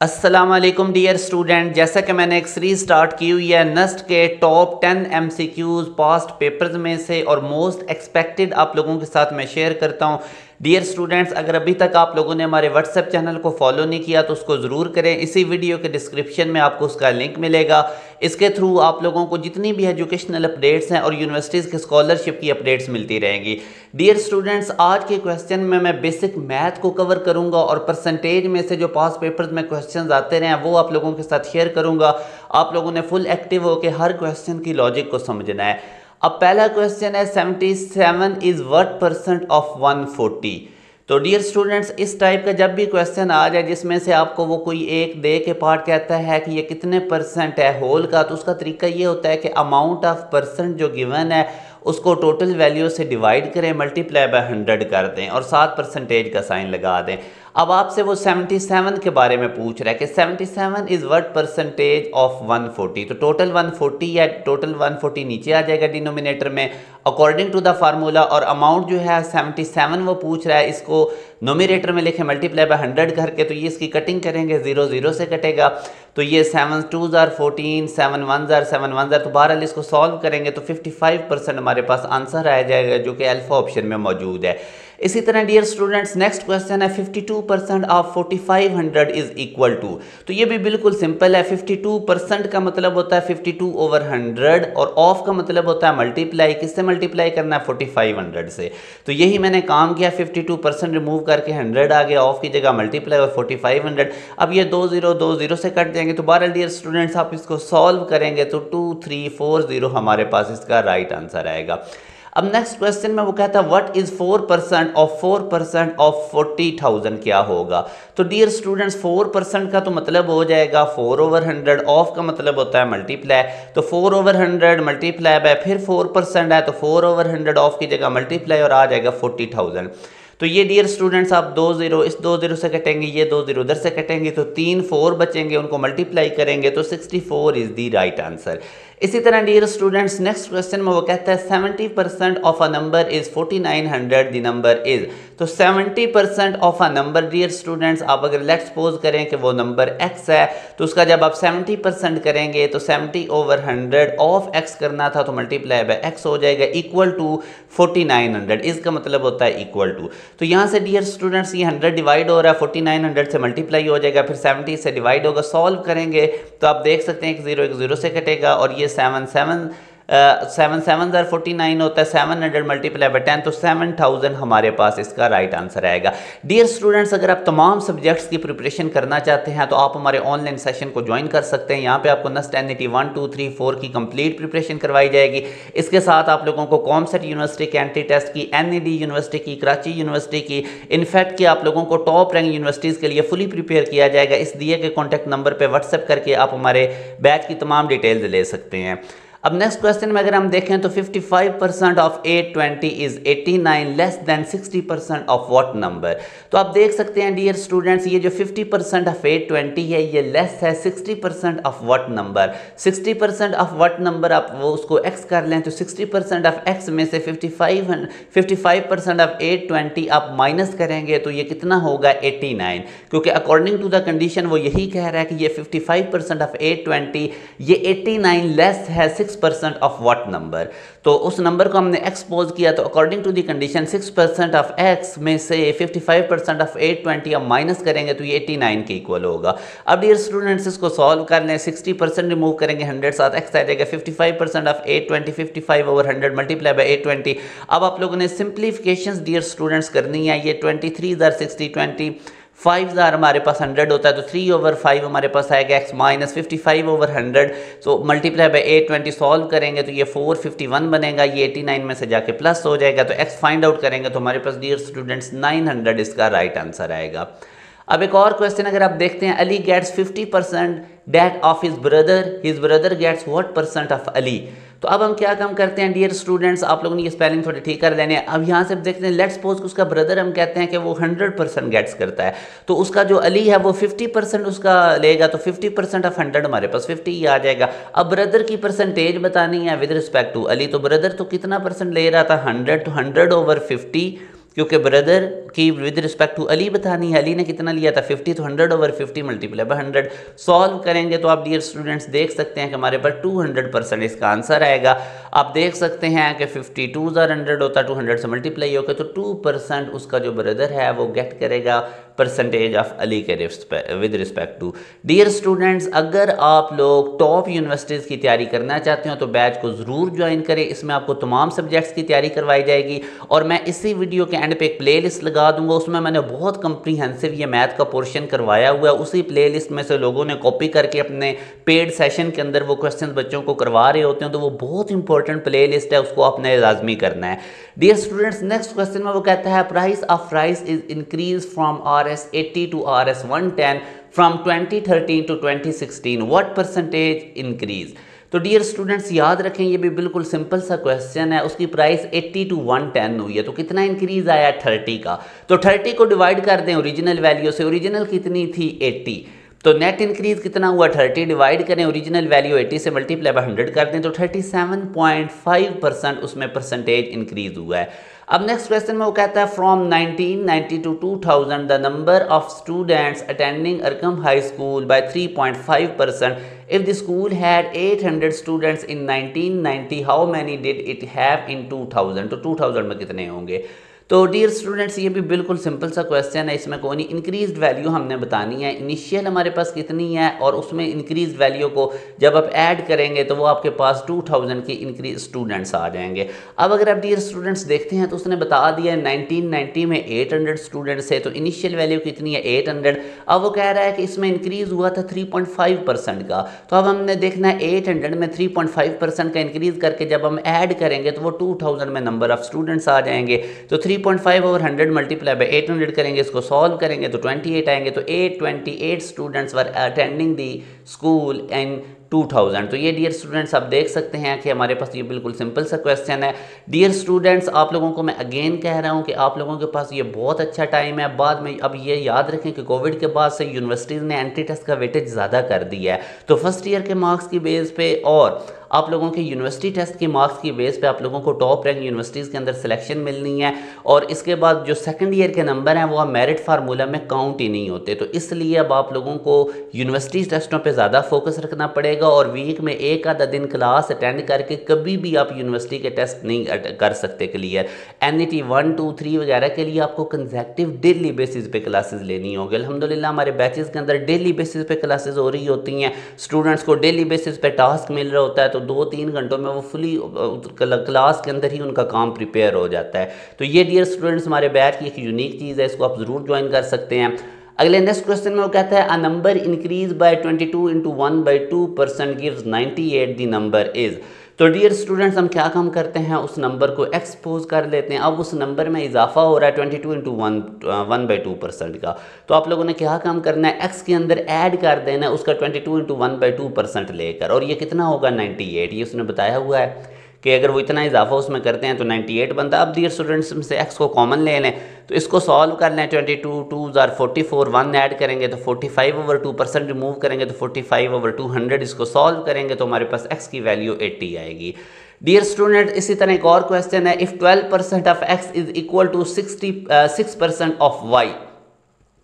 वालेकुम dear student जैसा कि मैंने एक सीरीज़ स्टार्ट की हुई है नस्ट के top ten M C Qs past papers में से और मोस्ट एक्सपेक्टेड आप लोगों के साथ मैं शेयर करता हूँ। डियर स्टूडेंट्स अगर अभी तक आप लोगों ने हमारे व्हाट्सएप चैनल को फॉलो नहीं किया तो उसको ज़रूर करें। इसी वीडियो के डिस्क्रिप्शन में आपको उसका लिंक मिलेगा। इसके थ्रू आप लोगों को जितनी भी एजुकेशनल अपडेट्स हैं और यूनिवर्सिटीज़ के स्कॉलरशिप की अपडेट्स मिलती रहेंगी। डियर स्टूडेंट्स आज के क्वेश्चन में मैं बेसिक मैथ को कवर करूँगा और परसेंटेज में से जो पास पेपर्स में क्वेश्चन आते रहे हैं, वो आप लोगों के साथ शेयर करूँगा। आप लोगों ने फुल एक्टिव होकर हर क्वेश्चन की लॉजिक को समझना है। अब पहला क्वेश्चन है 77 इज़ वट परसेंट ऑफ़ 140 तो डियर स्टूडेंट्स इस टाइप का जब भी क्वेश्चन आ जाए, जिसमें से आपको वो कोई एक दे के पार्ट कहता है कि ये कितने परसेंट है होल का तो उसका तरीका ये होता है कि अमाउंट ऑफ़ परसेंट जो गिवन है, उसको टोटल वैल्यू से डिवाइड करें मल्टीप्लाई बाय हंड्रेड कर दें और सात परसेंटेज का साइन लगा दें। अब आपसे वो 77 के बारे में पूछ रहा है कि 77 इज़ वर्ट परसेंटेज ऑफ़ 140 तो टोटल 140 या टोटल 140 नीचे आ जाएगा डिनोमिनेटर में। अकॉर्डिंग टू द फार्मूला और अमाउंट जो है 77 वो पूछ रहा है, इसको नोमिनेटर में लिखे मल्टीप्लाई बाय हंड्रेड करके तो ये इसकी कटिंग करेंगे ज़ीरो ज़ीरो से कटेगा। तो ये seven to tsar fourteen seven one tsar seven one ज़ार तो बहरहाल इसको सॉल्व करेंगे तो फिफ्टी फाइव परसेंट हमारे पास आंसर आ जाएगा, जो कि अल्फ़ा ऑप्शन में मौजूद है। इसी तरह डियर स्टूडेंट्स नेक्स्ट क्वेश्चन है 52 percent of 4500 is equal to तो ये भी बिल्कुल सिंपल है 52 परसेंट का मतलब होता है 52 ओवर 100 और ऑफ़ का मतलब होता है मल्टीप्लाई किससे मल्टीप्लाई करना है? 4500 से. तो यही मैंने काम किया 52 परसेंट रिमूव करके 100 आ गया ऑफ़ की जगह मल्टीप्लाई और 4500 अब ये दो ज़ीरो दो ज़ीरो से कट जाएँगे. तो बारह डियर स्टूडेंट्स आप इसको सॉल्व करेंगे तो टू थ्री फोर ज़ीरो हमारे पास इसका राइट आंसर आएगा. अब नेक्स्ट क्वेश्चन में वो कहता है what is four percent of four percent of forty thousand क्या होगा? तो डियर स्टूडेंट्स फोर परसेंट का तो मतलब हो जाएगा फोर ओवर हंड्रेड ऑफ़ का मतलब होता है मल्टीप्लाई तो four over hundred multiply by फिर फोर परसेंट है तो फोर ओवर हंड्रेड ऑफ़ की जगह मल्टीप्लाई और आ जाएगा फोर्टी थाउज़ेंड तो ये डियर स्टूडेंट्स आप दो ज़ीरो इस दो ज़ीरो से कटेंगे, ये दो ज़ीरो उधर से कटेंगे तो तीन फोर बचेंगे, उनको मल्टीप्लाई करेंगे तो sixty four is the right answer इसी तरह डियर स्टूडेंट्स नेक्स्ट क्वेश्चन में वो कहता है seventy percent of a number is forty nine hundred the number is तो seventy percent of a number dear students आप अगर लेट सपोज़ करें कि वो नंबर एक्स है तो उसका जब आप सेवेंटी परसेंट करेंगे तो seventy over hundred of x करना था तो मल्टीप्लाई बाय एक्स हो जाएगा equal to forty nine hundred इसका मतलब होता है इक्वल टू तो यहाँ से डियर स्टूडेंट्स ये हंड्रेड डिवाइड हो रहा है फोर्टी नाइन हंड्रेड से मल्टीप्लाई हो जाएगा, फिर सेवेंटी से डिवाइड होगा सॉल्व करेंगे तो आप देख सकते हैं एक ज़ीरो एक ज़ीरो से कटेगा और ये सेवन सेवन सेवन सेवन ज़र फोर्टी नाइन होता है, seven hundred multiply by ten तो सेवन थाउज़ेंड हमारे पास इसका राइट आंसर आएगा। डियर स्टूडेंट्स अगर आप तमाम सब्जेक्ट्स की प्रिपरेशन करना चाहते हैं तो आप हमारे ऑनलाइन सेशन को ज्वाइन कर सकते हैं। यहाँ पे आपको NUST N T one two three four की कंप्लीट प्रिपरेशन करवाई जाएगी। इसके साथ आप लोगों को कॉमसेट यूनिवर्सिटी के एंटी टेस्ट की एन यूनिवर्सिटी की कराची यूनिवर्सिटी की इनफैक्ट कि आप लोगों को टॉप रैंक यूनिवर्सिटीज़ के लिए फुली प्रिपेयर किया जाएगा। इस दिए के कॉन्टैक्ट नंबर पर व्हाट्सएप करके आप हमारे बैच की तमाम डिटेल्स ले सकते हैं। अब नेक्स्ट क्वेश्चन में अगर हम देखें तो 55 percent of 820 is 89 less than 60 percent of what number तो आप देख सकते हैं डियर स्टूडेंट्स ये जो 50 परसेंट ऑफ़ 820 है, ये लेस है 60 percent of what number 60 percent of what number आप वो उसको एक्स कर लें तो 60 परसेंट ऑफ़ एक्स में से 55 55 परसेंट ऑफ़ 820 आप माइनस करेंगे तो ये कितना होगा 89 क्योंकि अकॉर्डिंग टू द कंडीशन वो यही कह रहा है कि ये 55 परसेंट ऑफ़ 820 ये 89 लेस है six percent of what number तो उस नंबर को हमने एक्सपोज किया तो according to the condition six percent of x में से fifty five percent of eight twenty हम माइनस करेंगे तो ये एटी नाइन के इक्वल होगा। अब डियर स्टूडेंट्स इसको सॉल्व कर लें सिक्सटी परसेंट रिमूव करेंगे हंड्रेड साथ एक्स आ जाएगा fifty five percent of eight twenty fifty five over hundred multiply by eight twenty अब आप लोगों ने सिंप्लीफिकेशन डियर स्टूडेंट्स करनी है, ये ट्वेंटी थ्री हज़ार सिक्सटी ट्वेंटी फाइव ज़ार हमारे पास हंड्रेड होता है तो थ्री ओवर फाइव हमारे पास आएगा x minus fifty five over hundred so multiply by eight twenty solve करेंगे तो ये फोर फिफ्टी वन बनेगा, ये एटी नाइन में से जाके प्लस हो जाएगा तो एक्स फाइंड आउट करेंगे तो हमारे पास डियर स्टूडेंट्स नाइन हंड्रेड इसका राइट आंसर आएगा. अब एक और क्वेश्चन अगर आप देखते हैं Ali gets fifty percent that of his brother his brother gets what percent of Ali तो अब हम क्या काम करते हैं डियर स्टूडेंट्स आप लोगों ने ये स्पेलिंग थोड़ी ठीक कर लेने अब यहाँ से देखते हैं लेट्स सपोज़ उसका ब्रदर हम कहते हैं कि वो हंड्रेड परसेंट गेट्स करता है। तो उसका जो अली है, वो फिफ्टी परसेंट उसका लेगा तो फिफ्टी परसेंट ऑफ़ हंड्रेड हमारे पास फिफ्टी ही आ जाएगा। अब ब्रदर की परसेंटेज बतानी है विद रिस्पेक्ट टू अली तो ब्रदर तो कितना परसेंट ले रहा था? Hundred two hundred over fifty क्योंकि ब्रदर की विद रिस्पेक्ट टू अली बतानी है अली ने कितना लिया था? फिफ्टी तो hundred over fifty multiply by hundred solve करेंगे तो आप डियर स्टूडेंट्स देख सकते हैं कि हमारे पास टू हंड्रेड परसेंट इसका आंसर आएगा। आप देख सकते हैं कि फिफ्टी टू ज़ार हंड्रेड होता है टू हंड्रेड से मल्टीप्लाई होकर तो टू परसेंट उसका जो ब्रदर है वो गेट करेगा। परसेंटेज ऑफ़ अली के with respect to dear students अगर आप लोग टॉप यूनिवर्सिटीज़ की तैयारी करना चाहते हो तो बैच को ज़रूर ज्वाइन करें। इसमें आपको तमाम सब्जेक्ट्स की तैयारी करवाई जाएगी। और मैं इसी वीडियो के एंड पे एक प्ले लगा दूँगा। उसमें मैंने बहुत कंप्रीहेंसिव ये मैथ का पोर्शन करवाया हुआ है। उसी प्ले में से लोगों ने कॉपी करके अपने पेड सेशन के अंदर वो क्वेश्चन बच्चों को करवा रहे होते हैं। तो वो बहुत इंपॉर्टेंट प्ले है, उसको आपने लाजमी करना है। डियर स्टूडेंट्स नेक्स्ट क्वेश्चन में वो कहता है price of rice is increase from R S eighty two R S one ten from twenty thirteen to twenty sixteen what percentage increase तो डियर स्टूडेंट्स याद रखें, ये भी बिल्कुल सिंपल सा क्वेश्चन है। उसकी प्राइस 80 टू 110 हुई है। तो कितना इंक्रीज आया 30 का? तो 30 को डिवाइड कर दें ओरिजिनल वैल्यू से। ओरिजिनल कितनी थी? 80 तो नेट इंक्रीज कितना हुआ? 30 डिवाइड करें ओरिजिनल वैल्यू 80 से मल्टीप्लाई बाय 100 कर दें। तो 37.5 परसेंट उसमें परसेंटेज इंक्रीज हुआ है। अब नेक्स्ट क्वेश्चन में वो कहता है from 1990 to 2000 the number of students attending Arqam high school by 3.5 percent if the school had 800 students in 1990 how many did it have in 2000 तो 2000 में कितने होंगे? तो डियर स्टूडेंट्स ये भी बिल्कुल सिंपल सा क्वेश्चन है, इसमें कौन इंक्रीज वैल्यू हमने बतानी है। इनिशियल हमारे पास कितनी है और उसमें इंक्रीज वैल्यू को जब आप ऐड करेंगे तो वो आपके पास 2000 की इंक्रीज स्टूडेंट्स आ जाएँगे। अब अगर आप डियर स्टूडेंट्स देखते हैं तो उसने बता दिया नाइनटीन में एट स्टूडेंट्स है तो इनिशियल वैल्यू कितनी है? एट अब वो कह रहा है कि इसमें इंक्रीज हुआ था थ्री का। तो अब हमने देखना है एट में थ्री का इंक्रीज करके जब हम ऐड करेंगे तो वो टू में नंबर ऑफ़ स्टूडेंट्स आ जाएँगे। तो थ्री 3.5 ओवर 100 मल्टीप्लाई बाई 800 करेंगे, इसको सॉल्व करेंगे तो 28 आएँगे तो 828 students were attending the school in 2000 तो ये डियर स्टूडेंट्स आप देख सकते हैं कि हमारे पास ये बिल्कुल सिंपल सा क्वेश्चन है। डियर स्टूडेंट्स आप लोगों को मैं अगेन कह रहा हूँ कि आप लोगों के पास ये बहुत अच्छा टाइम है। बाद में अब ये याद रखें कि कोविड के बाद से यूनिवर्सिटीज़ ने एंटी टेस्ट का वेटेज ज़्यादा कर दिया है। तो फ़र्स्ट ईयर के मार्क्स की बेस पे और आप लोगों के यूनिवर्सिटी टेस्ट के मार्क्स की बेस पे आप लोगों को टॉप रैंक यूनिवर्सिटीज़ के अंदर सिलेक्शन मिलनी है। और इसके बाद जो सेकंड ईयर के नंबर हैं, वो मेरिट फार्मूला में काउंट ही नहीं होते। तो इसलिए अब आप लोगों को यूनिवर्सिटी टेस्टों पे ज़्यादा फोकस रखना पड़ेगा। और वीक में एक आधा दिन क्लास अटेंड करके कभी भी आप यूनिवर्सिटी के टेस्ट नहीं कर सकते clear N E T one two three वगैरह के लिए आपको कंजेक्टिव डेली बेसिस पे क्लासेस लेनी होगी। अलहमदिल्ला हमारे बैचेस के अंदर डेली बेसिस पे क्लासेस हो रही होती हैं। स्टूडेंट्स को डेली बेसिस पे टास्क मिल रहा होता है तो दो तीन घंटों में वो फुली क्लास के अंदर ही उनका काम प्रिपेयर हो जाता है। तो ये डियर स्टूडेंट्स हमारे बैच की एक यूनिक चीज़ है, इसको आप ज़रूर ज्वाइन कर सकते हैं। अगले नेक्स्ट क्वेश्चन में वो कहता है a number increase by 22 two into one by two percent gives 98 the number is तो डियर स्टूडेंट्स हम क्या काम करते हैं? उस नंबर को एक्सपोज कर लेते हैं। अब उस नंबर में इजाफा हो रहा है twenty two into one one by two percent का। तो आप लोगों ने क्या काम करना है? एक्स के अंदर ऐड कर देना है, उसका twenty two into one by two percent लेकर। और ये कितना होगा? नाइन्टी एट ये उसने बताया हुआ है। कि अगर वो इतना इजाफा उसमें करते हैं तो 98 बनता है अब डियर स्टूडेंट्स से एक्स को कॉमन ले लें। तो इसको सॉल्व कर लें 22 two to tsar forty four one add करेंगे तो 45 ओवर टू परसेंट रिमूव करेंगे तो 45 ओवर 200 इसको सॉल्व करेंगे तो हमारे पास एक्स की वैल्यू 80 आएगी। डियर स्टूडेंट इसी तरह एक और क्वेश्चन है if 12 percent of x is equal to sixty six percent of y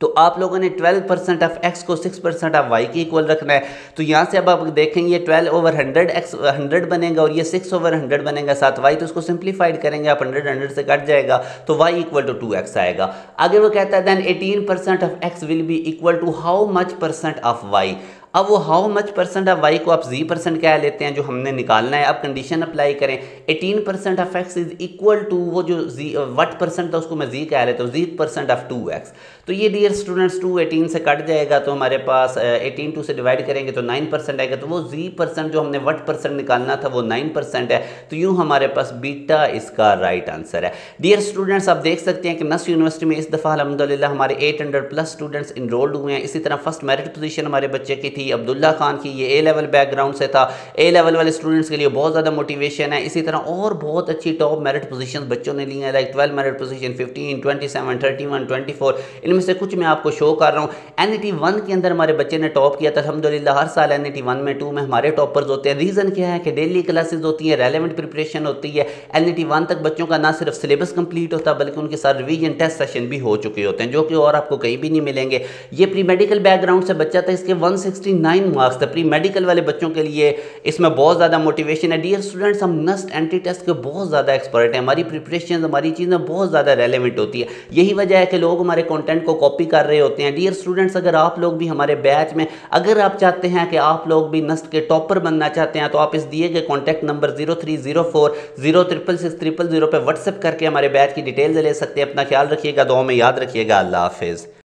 तो आप लोगों ने 12 परसेंट ऑफ़ एक्स को 6 परसेंट ऑफ़ वाई के इक्वल रखना है। तो यहाँ से अब आप देखेंगे 12 ओवर 100 एक्स 100 बनेगा और ये 6 ओवर 100 बनेगा साथ वाई तो उसको सिंप्लीफाइड करेंगे, आप 100 100 से कट जाएगा तो y equal to two x आएगा। आगे वो कहता है then 18 percent of x will be equal to how much percent of y अब वो how much percent of y को आप जी परसेंट कह लेते हैं जो हमने निकालना है, अब कंडीशन अप्लाई करें। 18 percent of x is equal to वो जो जी वट परसेंट था उसको मैं जी कह लेता हूँ G percent of two x तो ये डियर स्टूडेंट्स टू एटीन से कट जाएगा तो हमारे पास एटीन टू से डिवाइड करेंगे तो नाइन परसेंट आएगा तो वो जी परसेंट जो हमने वट परसेंट निकालना था वो नाइन परसेंट है। तो यूँ हमारे पास बीटा इसका राइट right आंसर है। डियर स्टूडेंट्स आप देख सकते हैं कि नस यूनिवर्सिटी में इस दफ़ा अलहमदिल्ला हमारे eight hundred plus students enrolled हुए हैं। इसी तरह फ़र्स्ट मेरिट पोजीशन हमारे बच्चे की थी। थी। अब्दुल्ला खान की ये ए लेवल बैकग्राउंड से था। ए लेवल वाले स्टूडेंट्स के लिए बहुत ज़्यादा मोटिवेशन है। इसी तरह और बहुत अच्छी टॉप मेरिट पोजीशन बच्चों ने ली हैं। Like twelve merit position fifteen twenty seven thirty one twenty four इनमें से कुछ मैं आपको शो कर रहा हूँ। एन टी वन के अंदर हमारे बच्चे ने टॉप किया था। अलहमदिल्ला हर साल एन टी वन में टू में हमारे टॉपर्स होते हैं। रीज़न क्या है कि डेली क्लासेज होती हैं रेलिवेंट प्रिपरेशन होती है। एन टी वन तक बच्चों का ना सिर्फ़ सिलेबस कंप्लीट होता, बल्कि उनके साथ रिवीजन टेस्ट सेशन भी हो चुके होते हैं, जो कि और आपको कहीं भी नहीं मिलेंगे। ये प्री मेडिकल बैकग्राउंड से बच्चा था, इसके 169 मार्क्स थे प्री मेडिकल वाले बच्चों के लिए इसमें बहुत ज़्यादा मोटिवेशन है। डियर स्टूडेंट्स हम नस्ट एंटी टेस्ट के बहुत ज़्यादा एक्सपर्ट हैं। हमारी प्रिपरेशन हमारी चीज़ें बहुत ज़्यादा रेलिवेंट होती है। यही वजह है कि लोग हमारे कॉन्टेंट को कॉपी कर रहे होते हैं। डियर स्टूडेंट्स अगर आप लोग भी हमारे बैच में, अगर आप चाहते हैं कि आप लोग भी नस्ट के टॉपर बनना चाहते हैं तो आप इस दिए गए contact number zero three zero four zero triple six triple zero पर व्हाट्सएप करके हमारे बैच की डिटेल्स ले सकते हैं। अपना ख्याल रखिएगा। दो में याद रखिएगा। अल्लाह हाफिज़।